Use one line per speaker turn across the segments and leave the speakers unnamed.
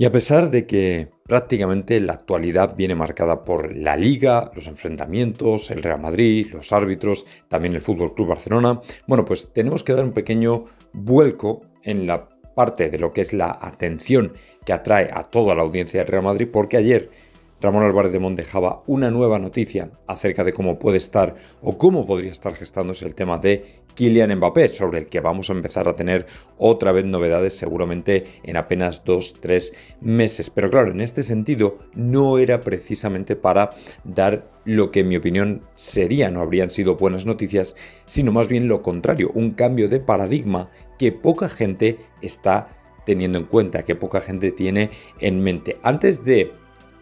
Y a pesar de que prácticamente la actualidad viene marcada por la liga, los enfrentamientos, el Real Madrid, los árbitros, también el Fútbol Club Barcelona, bueno, pues tenemos que dar un pequeño vuelco en la parte de lo que es la atención que atrae a toda la audiencia del Real Madrid, porque ayer Ramón Álvarez de Mon dejaba una nueva noticia acerca de cómo puede estar o cómo podría estar gestándose el tema de Kylian Mbappé, sobre el que vamos a empezar a tener otra vez novedades seguramente en apenas dos, tres meses. Pero claro, en este sentido no era precisamente para dar lo que en mi opinión serían o habrían sido buenas noticias, sino más bien lo contrario, un cambio de paradigma que poca gente está teniendo en cuenta, que poca gente tiene en mente. Antes de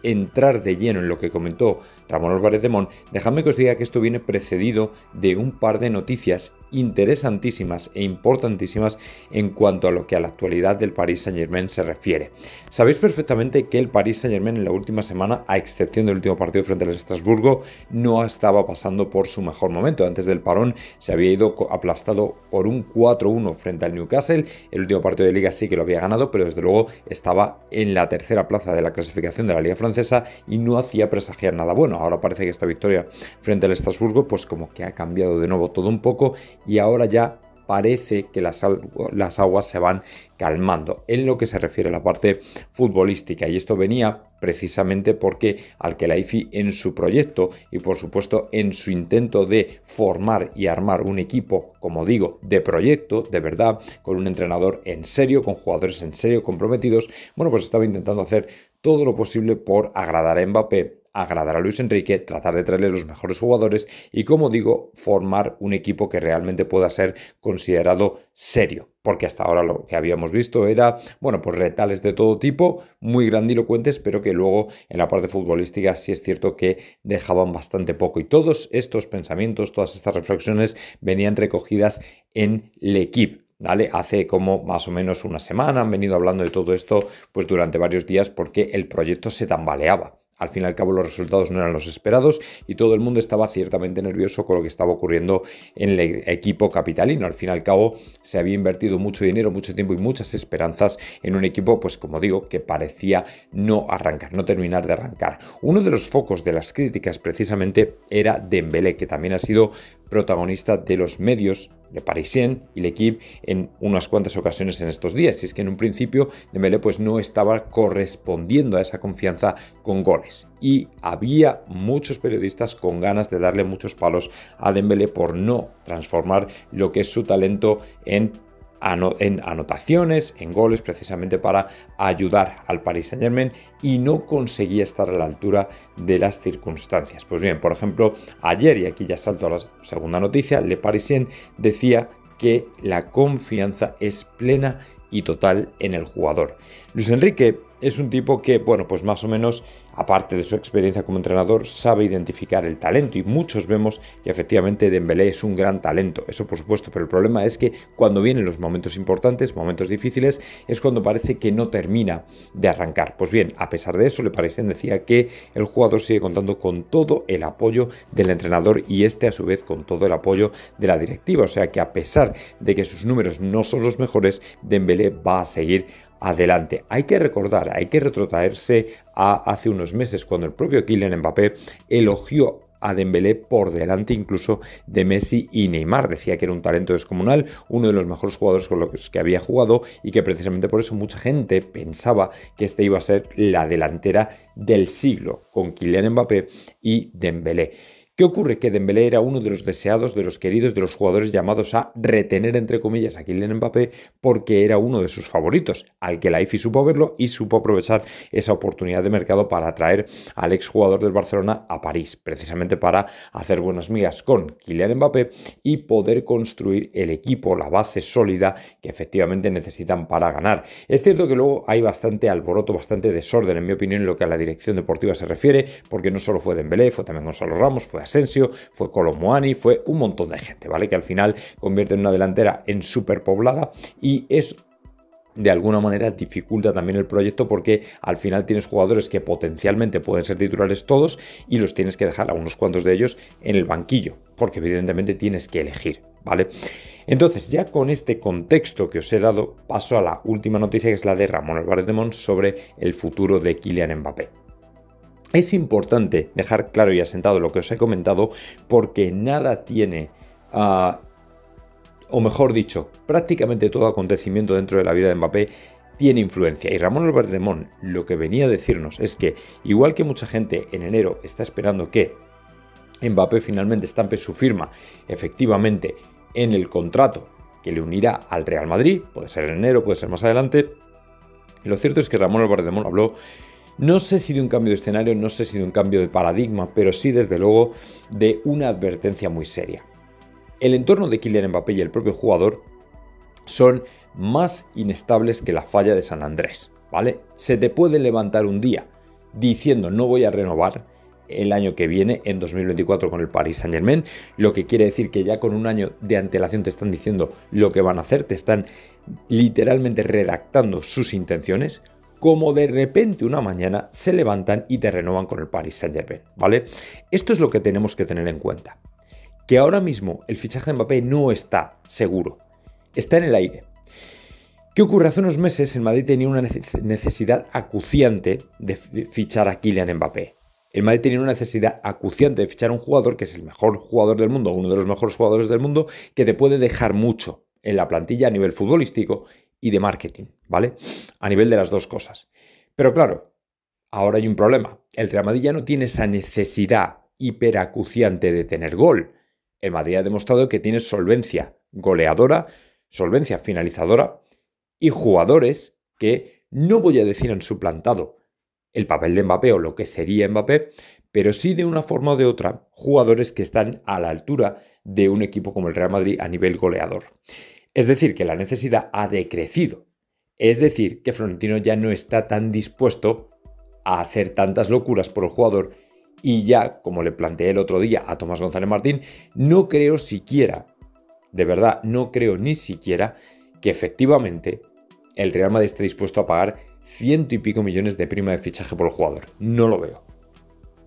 entrar de lleno en lo que comentó Ramón Álvarez de Mon, dejadme que os diga que esto viene precedido de un par de noticias interesantísimas e importantísimas en cuanto a lo que a la actualidad del Paris Saint Germain se refiere. Sabéis perfectamente que el Paris Saint Germain en la última semana, a excepción del último partido frente al Estrasburgo, no estaba pasando por su mejor momento. Antes del parón se había ido aplastado por un 4-1 frente al Newcastle. El último partido de liga sí que lo había ganado, pero desde luego estaba en la tercera plaza de la clasificación de la Liga Francesa y no hacía presagiar nada bueno. Ahora parece que esta victoria frente al Estrasburgo, pues como que ha cambiado de nuevo todo un poco y ahora ya parece que las, las, aguas se van calmando en lo que se refiere a la parte futbolística. Y esto venía precisamente porque Alkelaifi en su proyecto y por supuesto en su intento de formar y armar un equipo, como digo, de proyecto, de verdad, con un entrenador en serio, con jugadores en serio comprometidos, bueno, pues estaba intentando hacer todo lo posible por agradar a Mbappé agradar a Luis Enrique, tratar de traerle los mejores jugadores y, como digo, formar un equipo que realmente pueda ser considerado serio. Porque hasta ahora lo que habíamos visto era, bueno, pues retales de todo tipo, muy grandilocuentes, pero que luego en la parte futbolística sí es cierto que dejaban bastante poco. Y todos estos pensamientos, todas estas reflexiones venían recogidas en L'Equipe. ¿Vale? Hace como más o menos una semana han venido hablando de todo esto pues durante varios días porque el proyecto se tambaleaba. Al fin y al cabo los resultados no eran los esperados y todo el mundo estaba ciertamente nervioso con lo que estaba ocurriendo en el equipo capitalino. Al fin y al cabo se había invertido mucho dinero, mucho tiempo y muchas esperanzas en un equipo, pues como digo, que parecía no arrancar, no terminar de arrancar. Uno de los focos de las críticas precisamente era Dembélé, que también ha sido protagonista de los medios de Parisien y L'Equipe en unas cuantas ocasiones en estos días. Y es que en un principio Dembélé pues no estaba correspondiendo a esa confianza con goles. Y había muchos periodistas con ganas de darle muchos palos a Dembélé por no transformar lo que es su talento en en anotaciones, en goles, precisamente para ayudar al Paris Saint Germain y no conseguía estar a la altura de las circunstancias. Pues bien, por ejemplo, ayer, y aquí ya salto a la segunda noticia, Le Parisien decía que la confianza es plena y total en el jugador. Luis Enrique es un tipo que, bueno, pues más o menos, aparte de su experiencia como entrenador, sabe identificar el talento y muchos vemos que efectivamente Dembélé es un gran talento, eso por supuesto, pero el problema es que cuando vienen los momentos importantes, momentos difíciles, es cuando parece que no termina de arrancar. Pues bien, a pesar de eso, Le Parisien decía que el jugador sigue contando con todo el apoyo del entrenador y este a su vez con todo el apoyo de la directiva, o sea que a pesar de que sus números no son los mejores, Dembélé va a seguir adelante. Hay que recordar, hay que retrotraerse a hace unos meses cuando el propio Kylian Mbappé elogió a Dembélé por delante incluso de Messi y Neymar. Decía que era un talento descomunal, uno de los mejores jugadores con los que había jugado y que precisamente por eso mucha gente pensaba que este iba a ser la delantera del siglo con Kylian Mbappé y Dembélé. ¿Qué ocurre? Que Dembélé era uno de los deseados, de los queridos, de los jugadores llamados a retener, entre comillas, a Kylian Mbappé porque era uno de sus favoritos, al que la IFI supo verlo y supo aprovechar esa oportunidad de mercado para atraer al exjugador del Barcelona a París, precisamente para hacer buenas migas con Kylian Mbappé y poder construir el equipo, la base sólida que efectivamente necesitan para ganar. Es cierto que luego hay bastante alboroto, bastante desorden, en mi opinión, en lo que a la dirección deportiva se refiere, porque no solo fue Dembélé, fue también Gonzalo Ramos, fue Asensio, fue Colomuani, fue un montón de gente, ¿vale? Que al final convierte en una delantera en superpoblada y es de alguna manera dificulta también el proyecto porque al final tienes jugadores que potencialmente pueden ser titulares todos y los tienes que dejar a unos cuantos de ellos en el banquillo, porque evidentemente tienes que elegir, ¿vale? Entonces, ya con este contexto que os he dado, paso a la última noticia que es la de Ramón Álvarez de Mon sobre el futuro de Kylian Mbappé. Es importante dejar claro y asentado lo que os he comentado porque nada tiene, ah, o mejor dicho, prácticamente todo acontecimiento dentro de la vida de Mbappé tiene influencia. Y Ramón Álvarez de Mon lo que venía a decirnos es que, igual que mucha gente en enero está esperando que Mbappé finalmente estampe su firma efectivamente en el contrato que le unirá al Real Madrid, puede ser en enero, puede ser más adelante. lo cierto es que Ramón Álvarez de Mon habló, no sé si de un cambio de escenario, no sé si de un cambio de paradigma, pero sí desde luego de una advertencia muy seria. El entorno de Kylian Mbappé y el propio jugador son más inestables que la falla de San Andrés, ¿vale? Se te puede levantar un día diciendo no voy a renovar el año que viene, en 2024, con el Paris Saint Germain, lo que quiere decir que ya con un año de antelación te están diciendo lo que van a hacer, te están literalmente redactando sus intenciones, como de repente una mañana se levantan y te renovan con el Paris Saint Germain, ¿vale? Esto es lo que tenemos que tener en cuenta. Que ahora mismo el fichaje de Mbappé no está seguro, está en el aire. ¿Qué ocurre? Hace unos meses el Madrid tenía una necesidad acuciante de fichar a Kylian Mbappé. El Madrid tenía una necesidad acuciante de fichar a un jugador que es el mejor jugador del mundo, uno de los mejores jugadores del mundo, que te puede dejar mucho en la plantilla a nivel futbolístico y de marketing, ¿vale? A nivel de las dos cosas. Pero claro, ahora hay un problema. El Real Madrid ya no tiene esa necesidad hiperacuciante de tener gol. El Madrid ha demostrado que tiene solvencia goleadora, solvencia finalizadora y jugadores que no voy a decir han suplantado el papel de Mbappé o lo que sería Mbappé, pero sí de una forma o de otra jugadores que están a la altura de un equipo como el Real Madrid a nivel goleador. Es decir, que la necesidad ha decrecido. Es decir, que Florentino ya no está tan dispuesto a hacer tantas locuras por el jugador y ya, como le planteé el otro día a Tomás González Martín, no creo siquiera, de verdad, no creo ni siquiera que efectivamente el Real Madrid esté dispuesto a pagar ciento y pico millones de prima de fichaje por el jugador. No lo veo.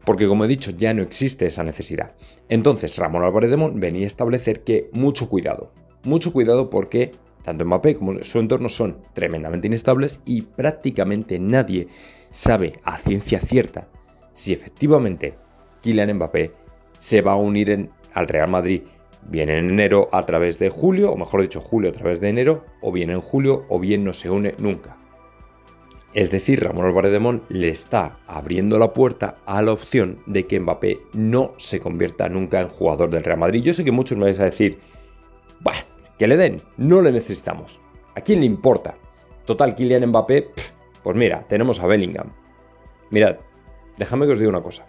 Porque como he dicho, ya no existe esa necesidad. Entonces, Ramón Álvarez de Mon venía a establecer que mucho cuidado. Mucho cuidado porque tanto Mbappé como su entorno son tremendamente inestables y prácticamente nadie sabe a ciencia cierta si efectivamente Kylian Mbappé se va a unir al Real Madrid bien en enero a través de julio, o mejor dicho, julio a través de enero, o bien en julio, o bien no se une nunca. Es decir, Ramón Álvarez de le está abriendo la puerta a la opción de que Mbappé no se convierta nunca en jugador del Real Madrid. Yo sé que muchos me vais a decir, bah, que le den, no le necesitamos. ¿A quién le importa? Total, Kylian Mbappé, pues mira, tenemos a Bellingham. Mirad, déjame que os diga una cosa.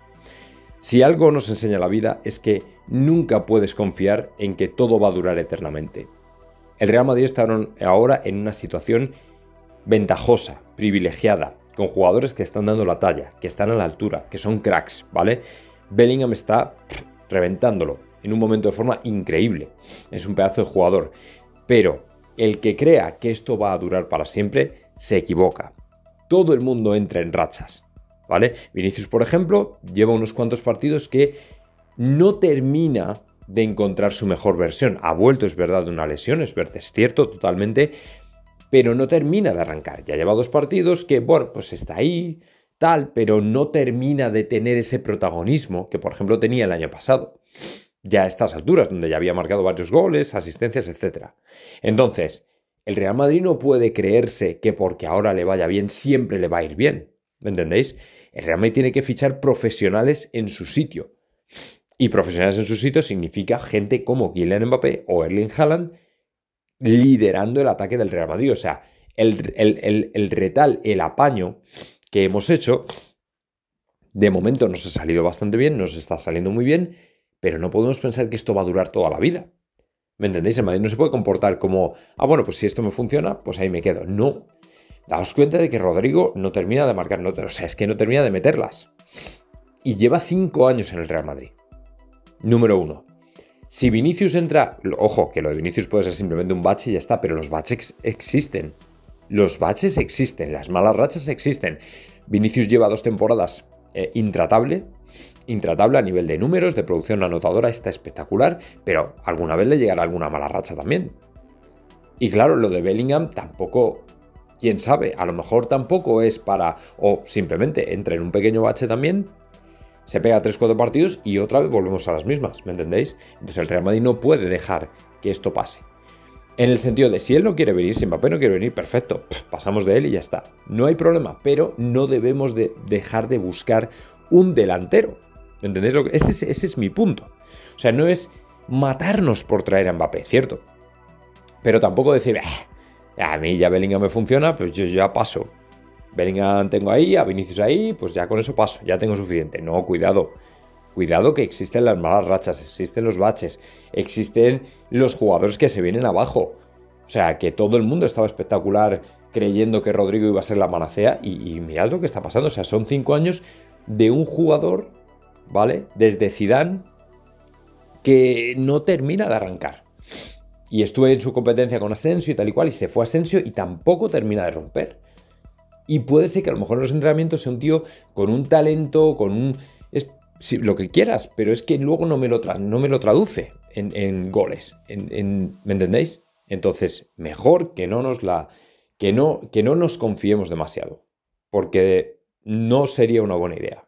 Si algo nos enseña la vida es que nunca puedes confiar en que todo va a durar eternamente. El Real Madrid está ahora en una situación ventajosa, privilegiada, con jugadores que están dando la talla, que están a la altura, que son cracks, ¿vale? Bellingham está reventándolo en un momento de forma increíble. Es un pedazo de jugador. Pero el que crea que esto va a durar para siempre se equivoca. Todo el mundo entra en rachas. ¿vale? Vinicius, por ejemplo, lleva unos cuantos partidos que no termina de encontrar su mejor versión. Ha vuelto, es verdad, de una lesión, es verdad, es cierto, totalmente, pero no termina de arrancar. Ya lleva dos partidos que, bueno, pues está ahí, tal, pero no termina de tener ese protagonismo que, por ejemplo, tenía el año pasado. Ya a estas alturas, donde ya había marcado varios goles, asistencias, etc. Entonces, el Real Madrid no puede creerse que porque ahora le vaya bien, siempre le va a ir bien. ¿Me entendéis? El Real Madrid tiene que fichar profesionales en su sitio. Y profesionales en su sitio significa gente como Kylian Mbappé o Erling Haaland liderando el ataque del Real Madrid. O sea, el, el, retal, el apaño que hemos hecho, de momento nos ha salido bastante bien, nos está saliendo muy bien, pero no podemos pensar que esto va a durar toda la vida. ¿Me entendéis? El Madrid no se puede comportar como, ah, bueno, pues si esto me funciona, pues ahí me quedo. No. Daos cuenta de que Rodrigo no termina de marcar, o sea, es que no termina de meterlas. Y lleva cinco años en el Real Madrid. Número uno. Si Vinicius entra, ojo, que lo de Vinicius puede ser simplemente un bache y ya está, pero los baches existen. Los baches existen, las malas rachas existen. Vinicius lleva dos temporadas eh, intratable, intratable a nivel de números, de producción anotadora, está espectacular, pero alguna vez le llegará alguna mala racha también. Y claro, lo de Bellingham tampoco, quién sabe, a lo mejor tampoco es para, o simplemente entra en un pequeño bache también, se pega 3-4 partidos y otra vez volvemos a las mismas, ¿me entendéis? Entonces el Real Madrid no puede dejar que esto pase. En el sentido de si él no quiere venir, si Mbappé no quiere venir, perfecto, pasamos de él y ya está. No hay problema, pero no debemos de dejar de buscar un delantero. ¿Me entendéis? Ese, es, ese es mi punto. O sea, no es matarnos por traer a Mbappé, ¿cierto? Pero tampoco decir, a mí ya Bellingham me funciona, pues yo ya paso. Bellingham tengo ahí, a Vinicius ahí, pues ya con eso paso, ya tengo suficiente. No, cuidado. Cuidado que existen las malas rachas, existen los baches, existen los jugadores que se vienen abajo. O sea, que todo el mundo estaba espectacular creyendo que Rodrigo iba a ser la manacea y, mirad lo que está pasando. O sea, son cinco años de un jugador, ¿vale? Desde Zidane que no termina de arrancar. Y estuve en su competencia con Asensio y tal y cual, y se fue Asensio y tampoco termina de romper. Y puede ser que a lo mejor en los entrenamientos sea un tío con un talento, con un... Es, lo que quieras, pero es que luego no me lo, no me lo traduce en, goles. En, ¿Me entendéis? Entonces, mejor que no nos la... Que no, que no nos confiemos demasiado. Porque no sería una buena idea.